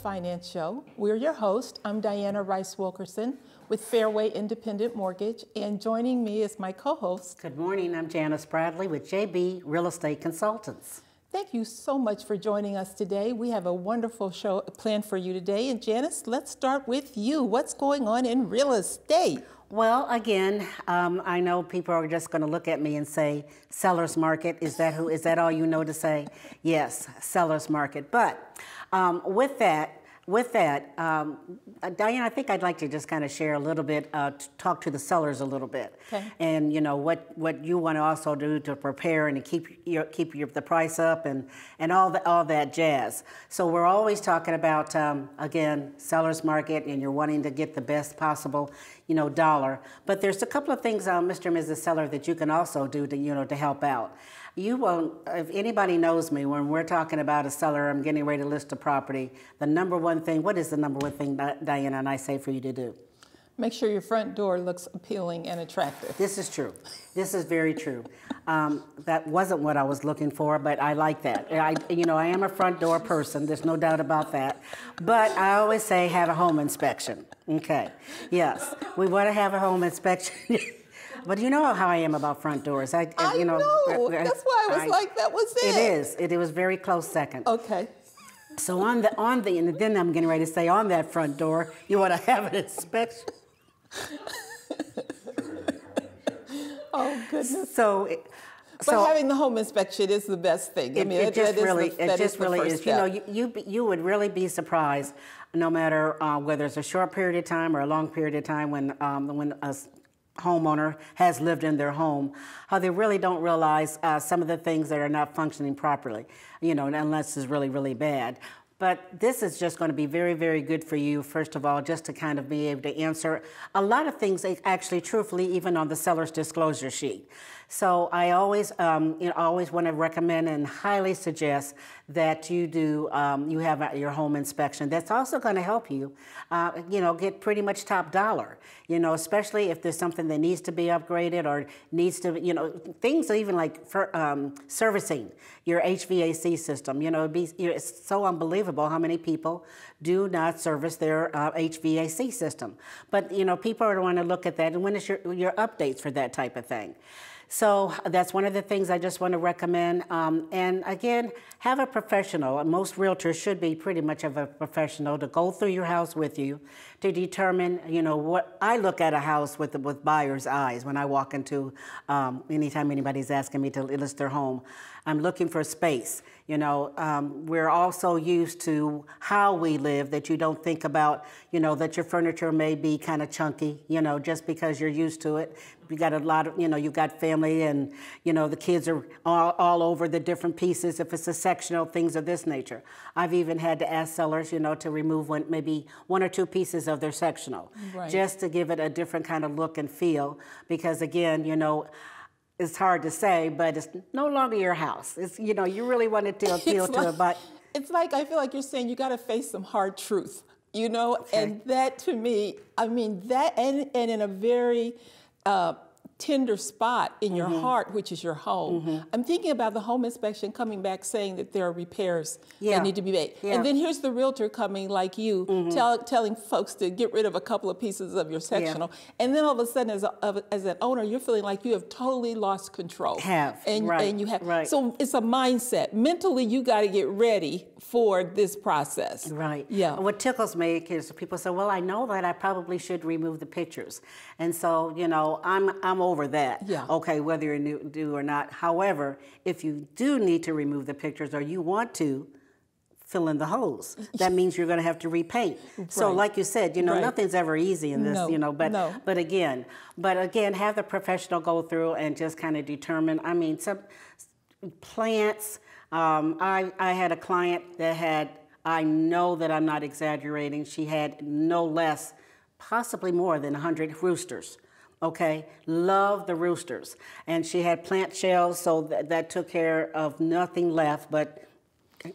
to the Home and Finance Show. We're your host. I'm Diana Rice Wilkerson with Fairway Independent Mortgage, and joining me is my co host. Good morning. I'm Janice Bradley with JB Real Estate Consultants. Thank you so much for joining us today. We have a wonderful show planned for you today. And Janice, let's start with you. What's going on in real estate? Well, again, um, I know people are just going to look at me and say, "Sellers market." Is that who? Is that all you know to say? Yes, sellers market. But um, with that, with that, um, uh, Diane, I think I'd like to just kind of share a little bit, uh, talk to the sellers a little bit, okay. and you know what what you want to also do to prepare and to keep your keep your, the price up and and all the all that jazz. So we're always talking about um, again sellers market, and you're wanting to get the best possible, you know, dollar. But there's a couple of things, uh, Mr. and Mrs. Seller, that you can also do to you know to help out. You won't, if anybody knows me, when we're talking about a seller, I'm getting ready to list a property, the number one thing, what is the number one thing, Diana, and I say for you to do? Make sure your front door looks appealing and attractive. This is true. This is very true. Um, that wasn't what I was looking for, but I like that. I, you know, I am a front door person. There's no doubt about that. But I always say have a home inspection. Okay. Yes, we want to have a home inspection. But you know how I am about front doors. I, I you know, know. That's why I was I, like, that was it. It is. It, it was very close second. Okay. So on the on the and then I'm getting ready to say on that front door, you want to have an inspection. oh goodness. So. But so, having the home inspection is the best thing. It, I mean, it, it just really, the, it just really is. You know, you, you you would really be surprised, no matter uh, whether it's a short period of time or a long period of time, when um, when a homeowner has lived in their home, how they really don't realize uh, some of the things that are not functioning properly, you know, unless it's really, really bad. But this is just going to be very, very good for you, first of all, just to kind of be able to answer a lot of things, actually, truthfully, even on the seller's disclosure sheet. So I always, um, you know, always want to recommend and highly suggest that you do, um, you have your home inspection. That's also going to help you, uh, you know, get pretty much top dollar. You know, especially if there's something that needs to be upgraded or needs to, you know, things even like for, um, servicing your HVAC system. You know, be, it's so unbelievable how many people do not service their uh, HVAC system. But you know, people are going to look at that, and when is your your updates for that type of thing? So that's one of the things I just want to recommend. Um, and again, have a professional. Most realtors should be pretty much of a professional to go through your house with you to determine, you know, what I look at a house with with buyer's eyes when I walk into. Um, anytime anybody's asking me to list their home, I'm looking for space. You know, um, we're also used to how we live that you don't think about, you know, that your furniture may be kind of chunky, you know, just because you're used to it. You got a lot of, you know, you got family and, you know, the kids are all, all over the different pieces. If it's a sectional, things of this nature. I've even had to ask sellers, you know, to remove one, maybe one or two pieces of their sectional right. just to give it a different kind of look and feel. Because again, you know, it's hard to say, but it's no longer your house. It's you know you really wanted to appeal to it, but it's like I feel like you're saying you got to face some hard truth, you know, okay. and that to me, I mean that, and and in a very uh, tender spot in your mm-hmm. heart, which is your home. Mm-hmm. I'm thinking about the home inspection coming back saying that there are repairs yeah. that need to be made. Yeah. And then here's the realtor coming like you, mm-hmm. tell, telling folks to get rid of a couple of pieces of your sectional. Yeah. And then all of a sudden, as, a, as an owner, you're feeling like you have totally lost control. Have, and, right. And you have. Right. So it's a mindset. Mentally, you got to get ready for this process. Right. Yeah. What tickles me is people say, well, I know that I probably should remove the pictures. And so, you know, I'm, I'm over that. Yeah. Okay, whether you do or not. However, if you do need to remove the pictures or you want to, fill in the holes. That means you're going to have to repaint. Right. So, like you said, you know, right. nothing's ever easy in this, no, you know. But no. but again, but again, have the professional go through and just kind of determine. I mean, some plants. Um, I I had a client that had. I know that I'm not exaggerating. She had no less, possibly more than 100 roosters okay? Love the roosters. And she had plant shells, so that, that took care of nothing left but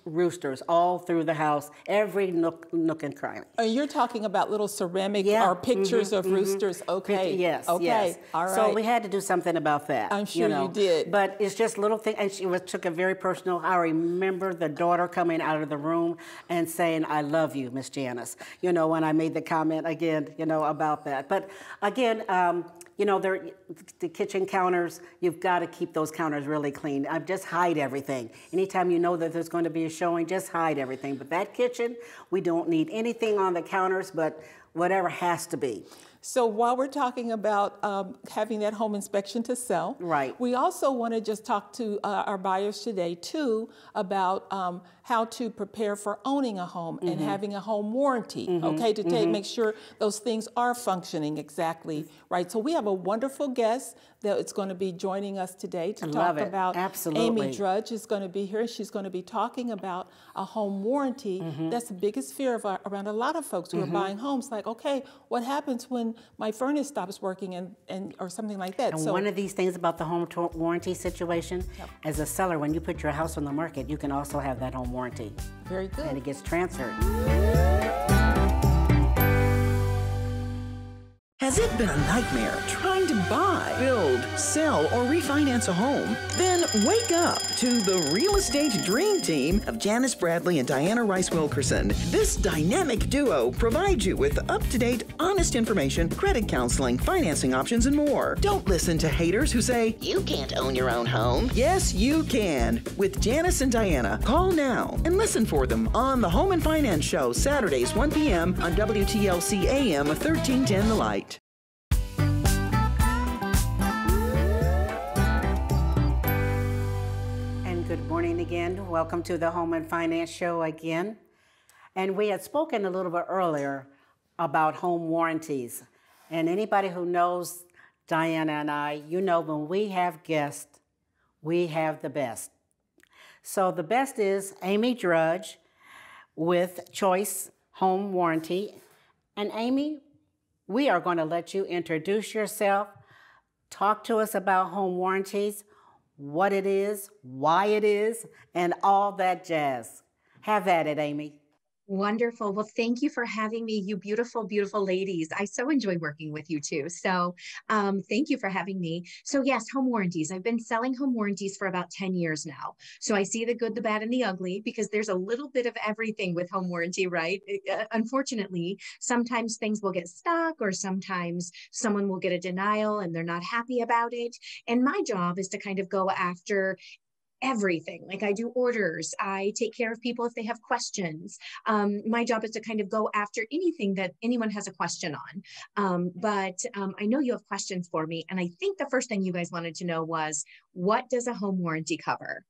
roosters all through the house, every nook, nook and cranny. And you're talking about little ceramic yeah. or pictures mm-hmm, of mm-hmm. roosters. Okay. Yes. Okay. Yes. All right. So we had to do something about that. I'm sure you, know? you did. But it's just little things, and she was, took it very personal. I remember the daughter coming out of the room and saying, "I love you, Miss Janice." You know, when I made the comment again, you know, about that. But again. Um, you know, the kitchen counters, you've got to keep those counters really clean. I just hide everything. Anytime you know that there's going to be a showing, just hide everything. But that kitchen, we don't need anything on the counters but whatever has to be. So while we're talking about um, having that home inspection to sell, right. we also want to just talk to uh, our buyers today too about um, how to prepare for owning a home mm-hmm. and having a home warranty, mm-hmm. okay, to take, mm-hmm. make sure those things are functioning exactly right. So we have a wonderful guest that is going to be joining us today to I talk about. Absolutely. Amie Drudge is going to be here. She's going to be talking about a home warranty. Mm-hmm. That's the biggest fear of our, around a lot of folks who are mm-hmm. buying homes. Like, okay, what happens when my furnace stops working and, and or something like that? And so, one of these things about the home warranty situation, yep. as a seller, when you put your house on the market, you can also have that home warranty. Very good. And it gets transferred. Has it been a nightmare trying to buy, build, sell, or refinance a home? Then wake up to the Real Estate Dream Team of Janice Bradley and Diana Rice Wilkerson. This dynamic duo provides you with up to date, honest information, credit counseling, financing options, and more. Don't listen to haters who say, You can't own your own home. Yes, you can. With Janice and Diana, call now and listen for them on the Home and Finance Show, Saturdays, 1 p.m. on WTLC AM 1310 The Light. Morning again. Welcome to the Home and Finance Show again. And we had spoken a little bit earlier about home warranties. And anybody who knows Diana and I, you know when we have guests, we have the best. So the best is Amie Drudge with Choice Home Warranty. And Amie, we are going to let you introduce yourself, talk to us about home warranties what it is, why it is, and all that jazz. Have at it, Amie. Wonderful. Well, thank you for having me, you beautiful, beautiful ladies. I so enjoy working with you too. So, um, thank you for having me. So, yes, home warranties. I've been selling home warranties for about 10 years now. So, I see the good, the bad, and the ugly because there's a little bit of everything with home warranty, right? Uh, unfortunately, sometimes things will get stuck, or sometimes someone will get a denial and they're not happy about it. And my job is to kind of go after everything. Like I do orders, I take care of people if they have questions. Um, my job is to kind of go after anything that anyone has a question on. Um, but um, I know you have questions for me. And I think the first thing you guys wanted to know was what does a home warranty cover?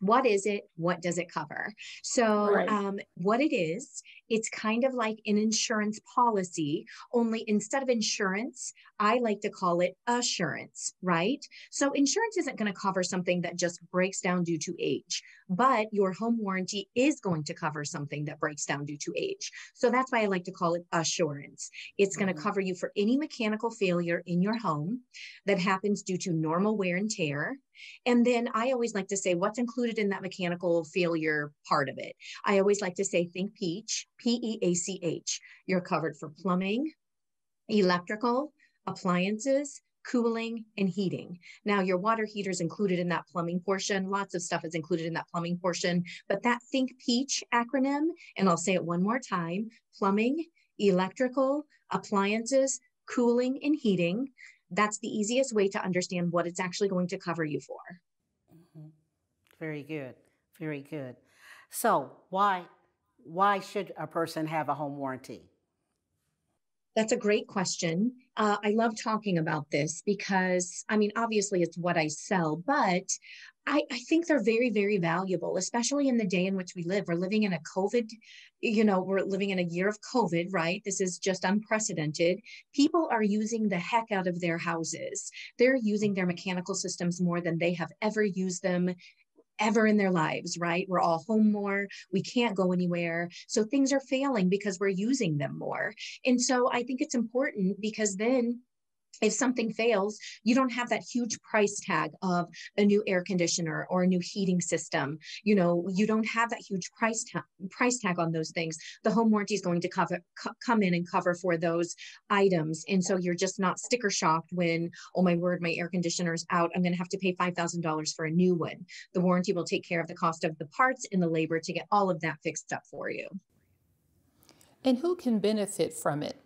what is it what does it cover so right. um, what it is it's kind of like an insurance policy only instead of insurance i like to call it assurance right? So insurance isn't going to cover something that just breaks down due to age but your home warranty is going to cover something that breaks down due to age. So that's why i like to call it assurance. It's mm-hmm. going to cover you for any mechanical failure in your home that happens due to normal wear and tear. And then I always like to say what's included in that mechanical failure part of it. I always like to say think peach, P E A C H. You're covered for plumbing, electrical, appliances, cooling, and heating. Now, your water heater is included in that plumbing portion. Lots of stuff is included in that plumbing portion. But that Think Peach acronym, and I'll say it one more time plumbing, electrical, appliances, cooling, and heating that's the easiest way to understand what it's actually going to cover you for. Mm-hmm. Very good. Very good. So, why why should a person have a home warranty? That's a great question. Uh, I love talking about this because, I mean, obviously it's what I sell, but I, I, think they're very, very valuable, especially in the day in which we live. We're living in a COVID, you know, we're living in a year of COVID, right? This is just unprecedented. People are using the heck out of their houses. They're using their mechanical systems more than they have ever used them ever in their lives, right? We're all home more. We can't go anywhere. So things are failing because we're using them more. And so I think it's important because then if something fails, you don't have that huge price tag of a new air conditioner or a new heating system. You know, you don't have that huge price tag price tag on those things. The home warranty is going to cover come in and cover for those items, and so you're just not sticker shocked when, oh my word, my air conditioner's out. I'm going to have to pay five thousand dollars for a new one. The warranty will take care of the cost of the parts and the labor to get all of that fixed up for you. And who can benefit from it?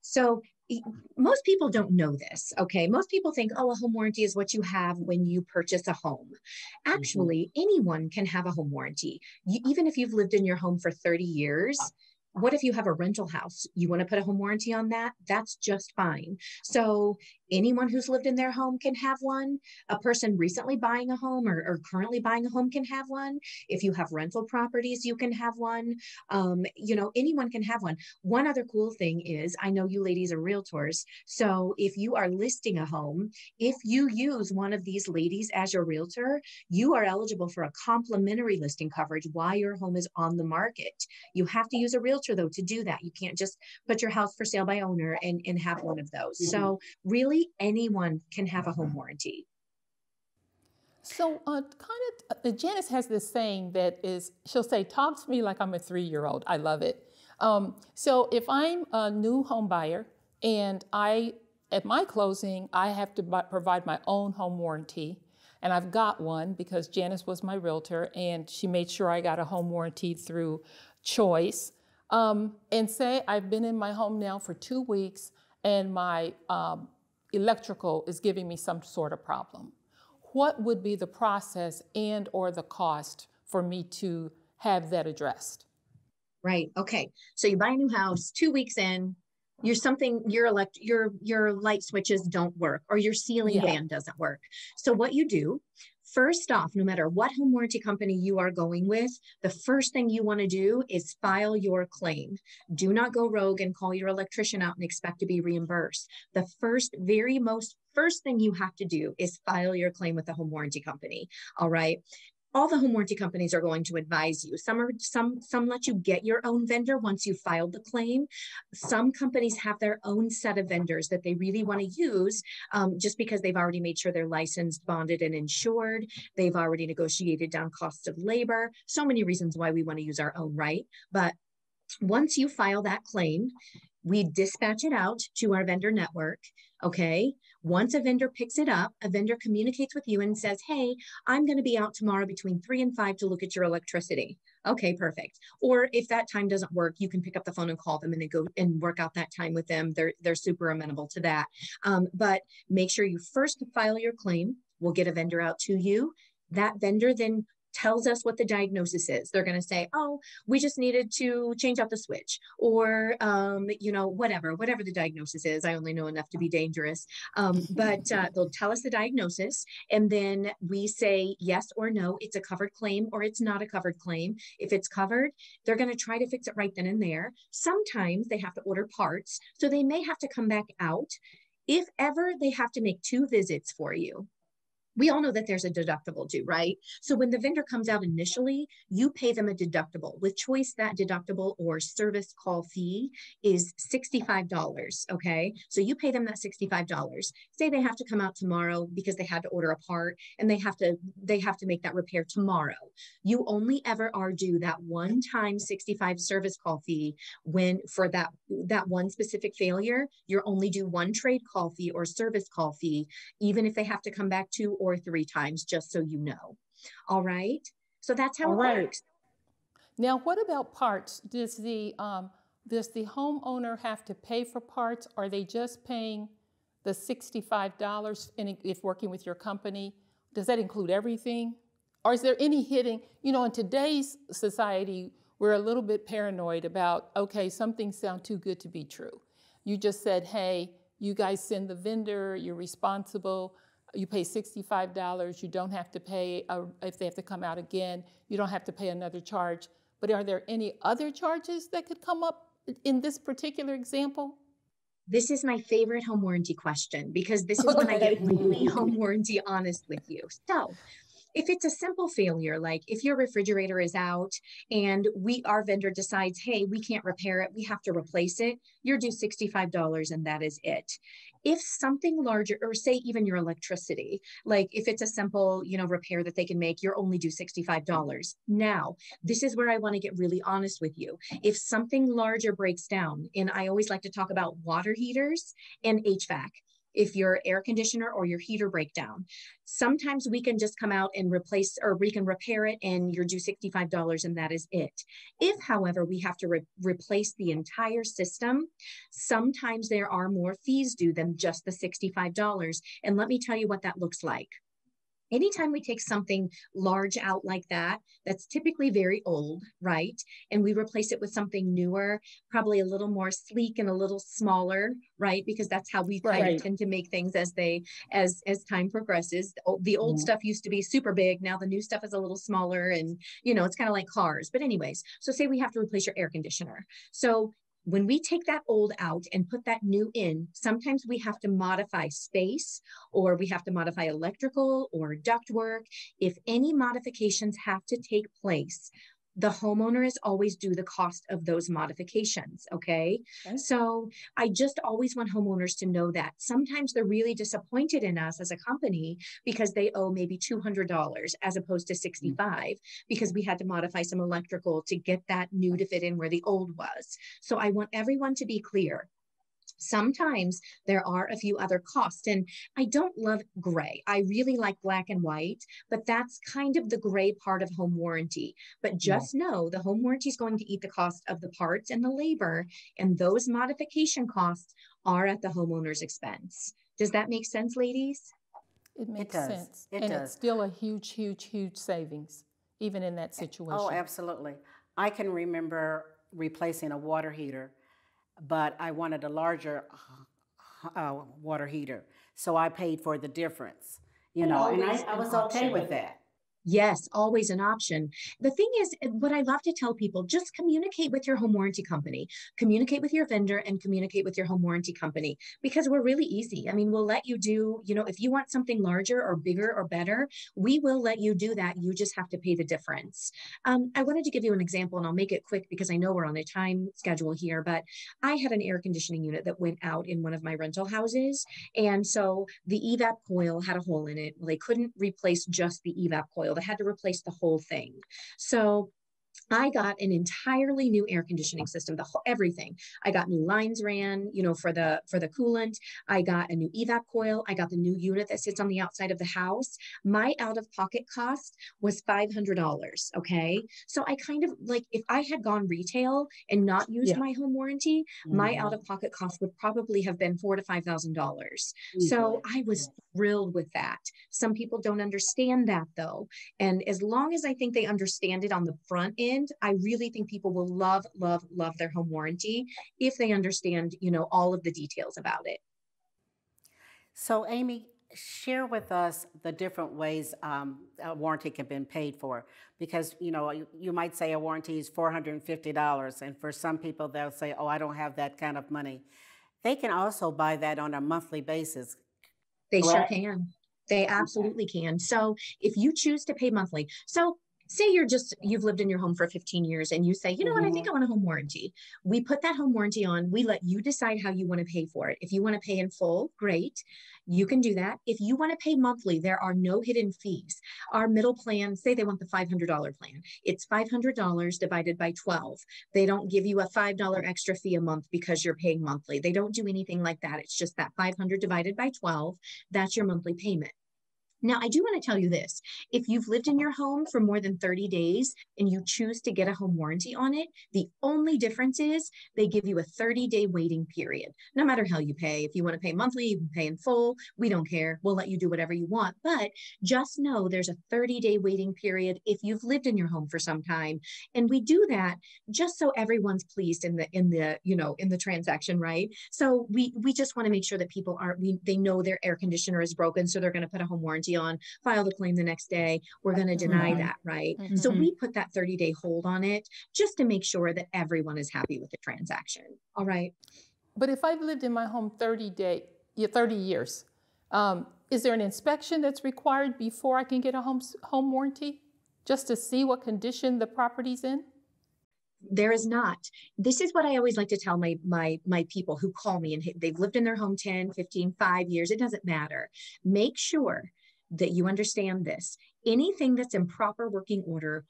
So most people don't know this. Okay. Most people think, oh, a home warranty is what you have when you purchase a home. Mm-hmm. Actually, mm-hmm. anyone can have a home warranty. You, even if you've lived in your home for 30 years, what if you have a rental house? You want to put a home warranty on that? That's just fine. So anyone who's lived in their home can have one. A person recently buying a home or, or currently buying a home can have one. If you have rental properties, you can have one. Um, you know, anyone can have one. One other cool thing is I know you ladies are realtors. So if you are listing a home, if you use one of these ladies as your realtor, you are eligible for a complimentary listing coverage while your home is on the market. You have to use a realtor though to do that. You can't just put your house for sale by owner and, and have one of those. Mm-hmm. So really anyone can have a home warranty. So, uh, kind of, uh, Janice has this saying that is, she'll say, talk to me like I'm a three year old. I love it. Um, so, if I'm a new home buyer and I, at my closing, I have to buy, provide my own home warranty, and I've got one because Janice was my realtor and she made sure I got a home warranty through choice. Um, and say I've been in my home now for two weeks and my um, electrical is giving me some sort of problem. What would be the process and or the cost for me to have that addressed? Right. Okay. So you buy a new house, two weeks in, you're something your elect your your light switches don't work or your ceiling yeah. fan doesn't work. So what you do First off, no matter what home warranty company you are going with, the first thing you want to do is file your claim. Do not go rogue and call your electrician out and expect to be reimbursed. The first, very most first thing you have to do is file your claim with the home warranty company. All right all the home warranty companies are going to advise you. Some are some some let you get your own vendor once you filed the claim. Some companies have their own set of vendors that they really want to use, um, just because they've already made sure they're licensed, bonded, and insured. They've already negotiated down cost of labor. So many reasons why we want to use our own, right? But once you file that claim, we dispatch it out to our vendor network. Okay. Once a vendor picks it up, a vendor communicates with you and says, Hey, I'm going to be out tomorrow between three and five to look at your electricity. Okay, perfect. Or if that time doesn't work, you can pick up the phone and call them and then go and work out that time with them. They're they're super amenable to that. Um, but make sure you first file your claim. We'll get a vendor out to you. That vendor then tells us what the diagnosis is. They're going to say, oh, we just needed to change out the switch or, um, you know, whatever, whatever the diagnosis is. I only know enough to be dangerous. Um, but uh, they'll tell us the diagnosis and then we say yes or no, it's a covered claim or it's not a covered claim. If it's covered, they're going to try to fix it right then and there. Sometimes they have to order parts. So they may have to come back out. If ever they have to make two visits for you, we all know that there's a deductible due, right? So when the vendor comes out initially, you pay them a deductible. With choice, that deductible or service call fee is $65. Okay. So you pay them that $65. Say they have to come out tomorrow because they had to order a part and they have to they have to make that repair tomorrow. You only ever are due that one time 65 service call fee when for that that one specific failure, you're only due one trade call fee or service call fee, even if they have to come back to or three times, just so you know. All right. So that's how All it right. works. Now, what about parts? Does the um, does the homeowner have to pay for parts? Are they just paying the sixty-five dollars if working with your company? Does that include everything? Or is there any hitting? You know, in today's society, we're a little bit paranoid about okay, some things sound too good to be true. You just said, hey, you guys send the vendor, you're responsible you pay $65. You don't have to pay, a, if they have to come out again, you don't have to pay another charge. But are there any other charges that could come up in this particular example? This is my favorite home warranty question because this is when I get really home warranty honest with you. So, if it's a simple failure, like if your refrigerator is out and we our vendor decides, hey, we can't repair it, we have to replace it, you're due $65 and that is it. If something larger, or say even your electricity, like if it's a simple, you know, repair that they can make, you're only due $65. Now, this is where I want to get really honest with you. If something larger breaks down, and I always like to talk about water heaters and HVAC if your air conditioner or your heater break down. Sometimes we can just come out and replace or we can repair it and you're due $65 and that is it. If, however, we have to re- replace the entire system, sometimes there are more fees due than just the $65. And let me tell you what that looks like anytime we take something large out like that, that's typically very old, right? And we replace it with something newer, probably a little more sleek and a little smaller, right? Because that's how we kind right. of tend to make things as they as as time progresses. The old mm-hmm. stuff used to be super big. Now the new stuff is a little smaller, and you know it's kind of like cars. But anyways, so say we have to replace your air conditioner. So when we take that old out and put that new in, sometimes we have to modify space or we have to modify electrical or ductwork. If any modifications have to take place, the homeowner is always due the cost of those modifications. Okay? okay. So I just always want homeowners to know that sometimes they're really disappointed in us as a company because they owe maybe $200 as opposed to 65 mm-hmm. because we had to modify some electrical to get that new to fit in where the old was. So I want everyone to be clear Sometimes there are a few other costs, and I don't love gray. I really like black and white, but that's kind of the gray part of home warranty. But just yeah. know the home warranty is going to eat the cost of the parts and the labor, and those modification costs are at the homeowner's expense. Does that make sense, ladies? It makes it sense. It and does. it's still a huge, huge, huge savings, even in that oh, situation. Oh, absolutely. I can remember replacing a water heater but I wanted a larger uh, water heater. So I paid for the difference, you know, and I, I was okay with that. Yes, always an option. The thing is, eh, what I love to tell people just communicate with your home warranty company, communicate with your vendor, and communicate with your home warranty company because we're really easy. I mean, we'll let you do, you know, if you want something larger or bigger or better, we will let you do that. You just have to pay the difference. Um, I wanted to give you an example and I'll make it quick because I know we're on a time schedule here, but I had an air conditioning unit that went out in one of my rental houses. And so the evap coil had a hole in it. Well, they couldn't replace just the evap coil they had to replace the whole thing. So I got an entirely new air conditioning system, the whole everything. I got new lines ran, you know, for the for the coolant. I got a new evap coil. I got the new unit that sits on the outside of the house. My out of pocket cost was five hundred dollars. Okay, so I kind of like if I had gone retail and not used yeah. my home warranty, mm-hmm. my out of pocket cost would probably have been four to five thousand dollars. So I was thrilled with that. Some people don't understand that though, and as long as I think they understand it on the front end end, I really think people will love, love, love their home warranty if they understand, you know, all of the details about it. So, Amie, share with us the different ways um, a warranty can be paid for because you know you, you might say a warranty is $450 and for some people they'll say oh i don't have that kind of money. They can also buy that on a monthly basis. They sure can. They absolutely can. So if you choose to pay monthly so say you're just you've lived in your home for 15 years and you say you know mm-hmm. what? I think mm-hmm. i want a home warranty. We put that home warranty on. We let you decide how you want to pay for it. If you want to pay in full great. You can do that. If you want to pay monthly there are no hidden fees. Our middle plan say they want the $500 plan. It's $500 divided by 12 they don't give you a $5 extra fee a month because you're paying monthly. They don't do anything like that. It's just that 500 divided by 12 that's your monthly payment now, I do want to tell you this. If you've lived in your home for more than 30 days and you choose to get a home warranty on it, the only difference is they give you a 30 day waiting period. No matter how you pay, if you want to pay monthly, you can pay in full. We don't care. We'll let you do whatever you want. But just know there's a 30 day waiting period if you've lived in your home for some time. And we do that just so everyone's pleased in the, in the, you know, in the transaction, right? So we, we just want to make sure that people aren't, we, they know their air conditioner is broken. So they're going to put a home warranty on, file the claim the next day. We're going to deny mm-hmm. that, right? Mm-hmm. So we put that 30 day hold on it just to make sure that everyone is happy with the transaction. All right. But if I've lived in my home 30 day, 30 years, um, is there an inspection that's required before I can get a home, home warranty? Just to see what condition the property's in? there is not this is what i always like to tell my my my people who call me and they've lived in their home 10 15 5 years it doesn't matter make sure that you understand this. Anything that's in proper working order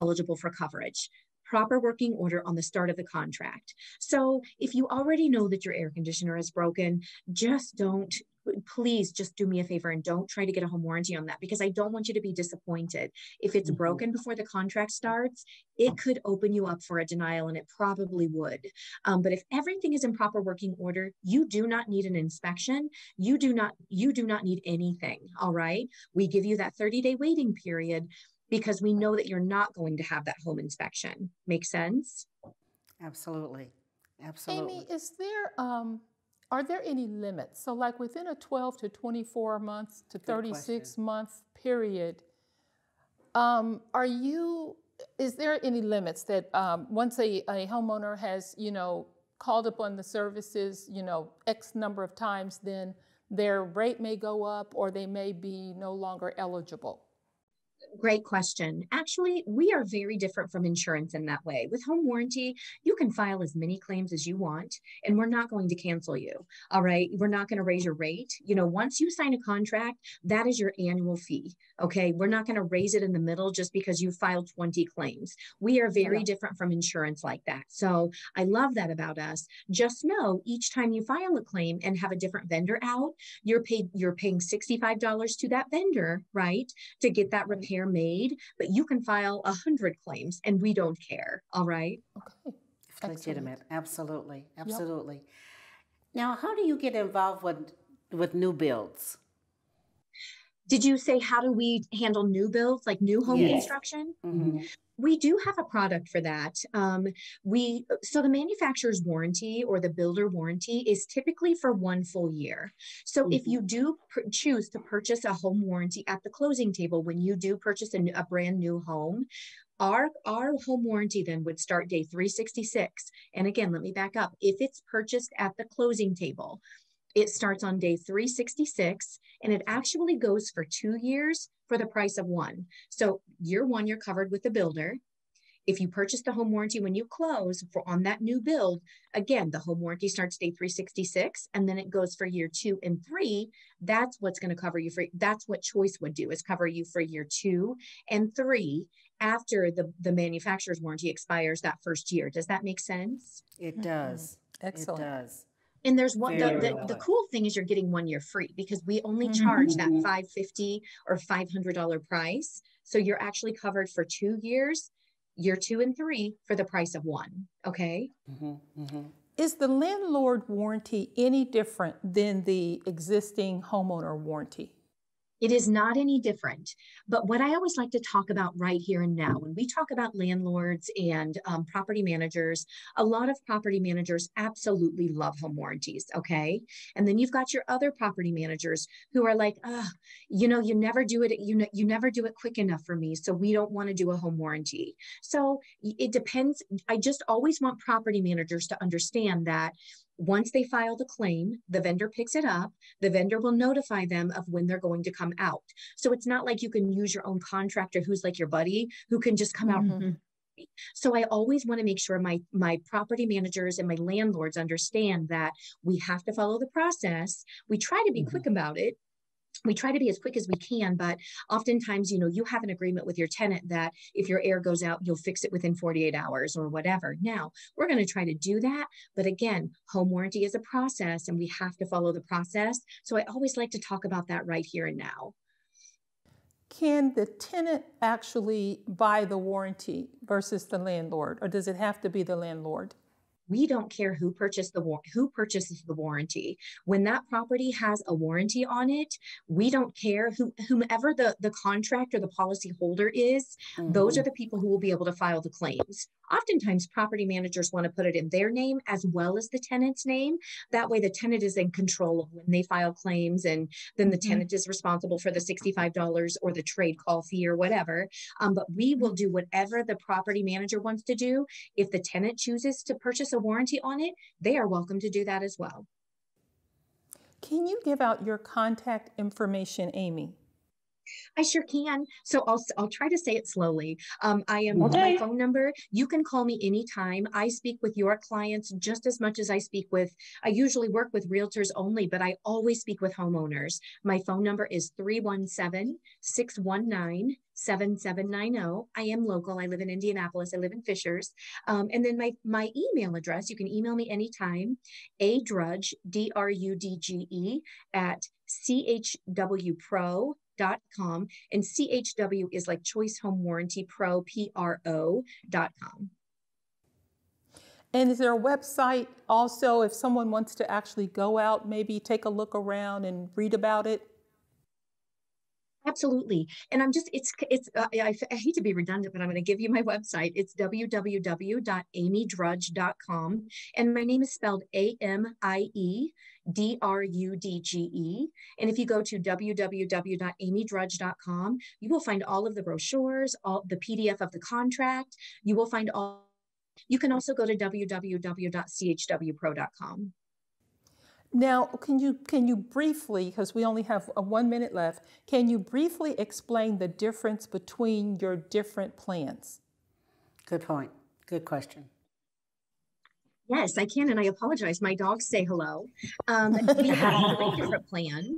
eligible for coverage proper working order on the start of the contract. So if you already know that your air conditioner is broken, just don't please just do me a favor and don't try to get a home warranty on that because I don't want you to be disappointed. If it's mm-hmm. broken before the contract starts, it could open you up for a denial and it probably would. Um, but if everything is in proper working order, you do not need an inspection. You do not you do not need anything. All right. We give you that 30 day waiting period because we know that you're not going to have that home inspection. Make sense? Absolutely. Absolutely. Amie, is there um are there any limits? So like within a 12 to 24 months to 36 month period, um, are you is there any limits that um, once a, a homeowner has, you know, called upon the services, you know, X number of times, then their rate may go up or they may be no longer eligible? Great question. Actually, we are very different from insurance in that way. With home warranty, you can file as many claims as you want, and we're not going to cancel you. All right. We're not going to raise your rate. You know, once you sign a contract, that is your annual fee. Okay. We're not going to raise it in the middle just because you filed 20 claims. We are very yeah. different from insurance like that. So I love that about us. Just know each time you file a claim and have a different vendor out, you're paid, you're paying $65 to that vendor, right? To get that mm-hmm. repair repair made, but you can file a hundred claims and we don't care. All right. Okay. Legitimate. Absolutely. Absolutely. Yep. Now, how do you get involved with with new builds? Did you say how do we handle new builds, like new home yes. construction? Mm-hmm we do have a product for that. Um, we so the manufacturer's warranty or the builder warranty is typically for one full year. So mm-hmm. if you do pr- choose to purchase a home warranty at the closing table when you do purchase a, a brand new home, our our home warranty then would start day 366 and again let me back up if it's purchased at the closing table it starts on day 366 and it actually goes for two years for the price of one. So, year one, you're covered with the builder. If you purchase the home warranty when you close for on that new build, again, the home warranty starts day 366 and then it goes for year two and three. That's what's going to cover you for that's what choice would do is cover you for year two and three after the, the manufacturer's warranty expires that first year. Does that make sense? It does. Mm-hmm. Excellent. It does. And there's one the, the, the, cool thing is you're getting one year free because we only mm-hmm. charge that 550 or $500 price. So you're actually covered for two years, year two and three for the price of one. Okay. Mm-hmm. Mm-hmm. Is the landlord warranty any different than the existing homeowner warranty? It is not any different. But what I always like to talk about right here and now, when we talk about landlords and um, property managers, a lot of property managers absolutely love home warranties. Okay. And then you've got your other property managers who are like, oh, you know, you never do it, you, know, you never do it quick enough for me. So we don't want to do a home warranty. So it depends. I just always want property managers to understand that once they file the claim, the vendor picks it up. The vendor will notify them of when they're going to come out. So it's not like you can use your own contractor who's like your buddy who can just come mm-hmm. out. So I always want to make sure my my property managers and my landlords understand that we have to follow the process. We try to be mm-hmm. quick about it, we try to be as quick as we can, but oftentimes, you know, you have an agreement with your tenant that if your air goes out, you'll fix it within 48 hours or whatever. Now, we're going to try to do that. But again, home warranty is a process and we have to follow the process. So I always like to talk about that right here and now. Can the tenant actually buy the warranty versus the landlord, or does it have to be the landlord? We don't care who purchased the who purchases the warranty when that property has a warranty on it we don't care who whomever the the contract or the policy holder is mm-hmm. those are the people who will be able to file the claims oftentimes property managers want to put it in their name as well as the tenant's name that way the tenant is in control of when they file claims and then the mm-hmm. tenant is responsible for the $65 or the trade call fee or whatever um, but we will do whatever the property manager wants to do if the tenant chooses to purchase a warranty on it they are welcome to do that as well Can you give out your contact information, Amie? I sure can. So I'll I'll try to say it slowly. Um, I am okay. my phone number. You can call me anytime. I speak with your clients just as much as I speak with. I usually work with realtors only, but I always speak with homeowners. My phone number is 317 619 7790. I am local. I live in Indianapolis. I live in Fishers. Um, and then my, my email address, you can email me anytime, a drudge, D R U D G E, at chwpro com and CHW is like Choice Home Warranty Pro, P R O dot com. And is there a website also if someone wants to actually go out, maybe take a look around and read about it? Absolutely. And I'm just, it's, it's, uh, I, I, hate to be redundant, but I'm going to give you my website. It's www.amiedrudge.com. And my name is spelled A M I E D R U D G E. And if you go to www.amiedrudge.com, you will find all of the brochures, all the PDF of the contract. You will find all, you can also go to www.chwpro.com. Now, can you can you briefly, because we only have a one minute left, can you briefly explain the difference between your different plans? Good point. Good question. Yes, I can, and I apologize. My dogs say hello. Um, we have three different plans.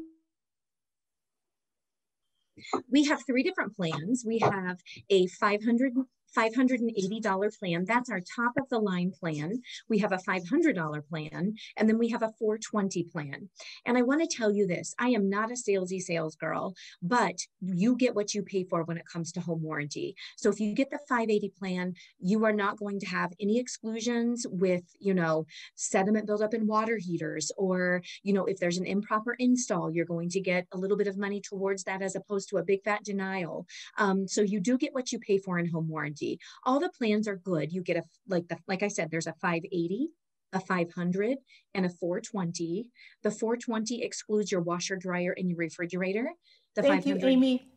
We have three different plans. We have a 500 $580 plan. That's our top of the line plan. We have a $500 plan, and then we have a 420 plan. And I want to tell you this I am not a salesy sales girl, but you get what you pay for when it comes to home warranty. So if you get the 580 plan, you are not going to have any exclusions with, you know, sediment buildup in water heaters, or, you know, if there's an improper install, you're going to get a little bit of money towards that as opposed to a big fat denial. Um, so you do get what you pay for in home warranty. All the plans are good. You get a like the like I said, there's a 580, a 500, and a 420. The 420 excludes your washer, dryer, and your refrigerator. The Thank 500... you, Amie.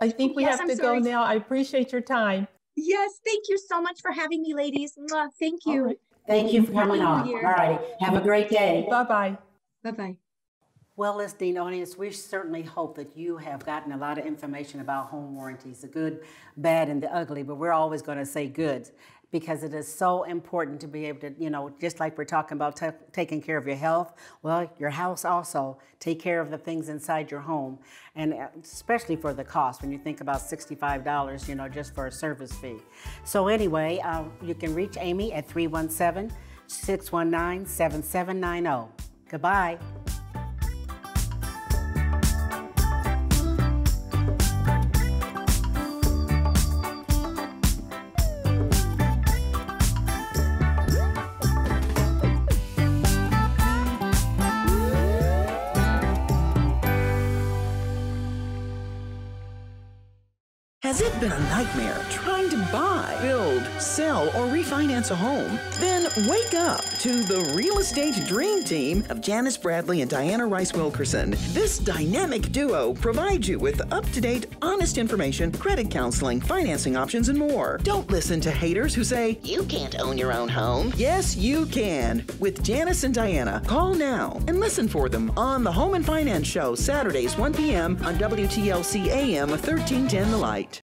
I think we yes, have to go now. I appreciate your time. Yes, thank you so much for having me, ladies. Thank you. Right. Thank you for coming on. All right. Have a great day. Bye bye. Bye bye. Well, listening audience, we certainly hope that you have gotten a lot of information about home warranties, the good, bad, and the ugly, but we're always going to say good because it is so important to be able to, you know, just like we're talking about taking care of your health, well, your house also, take care of the things inside your home, and uh, especially for the cost when you think about $65, you know, just for a service fee. So anyway, uh, you can reach Amie at 317 619 7790. Goodbye. It been a nightmare trying to buy, build, sell, or refinance a home? Then wake up to the real estate dream team of Janice Bradley and Diana Rice Wilkerson. This dynamic duo provides you with up to date, honest information, credit counseling, financing options, and more. Don't listen to haters who say, You can't own your own home. Yes, you can. With Janice and Diana, call now and listen for them on the Home and Finance Show, Saturdays, 1 p.m. on WTLC AM 1310 The Light.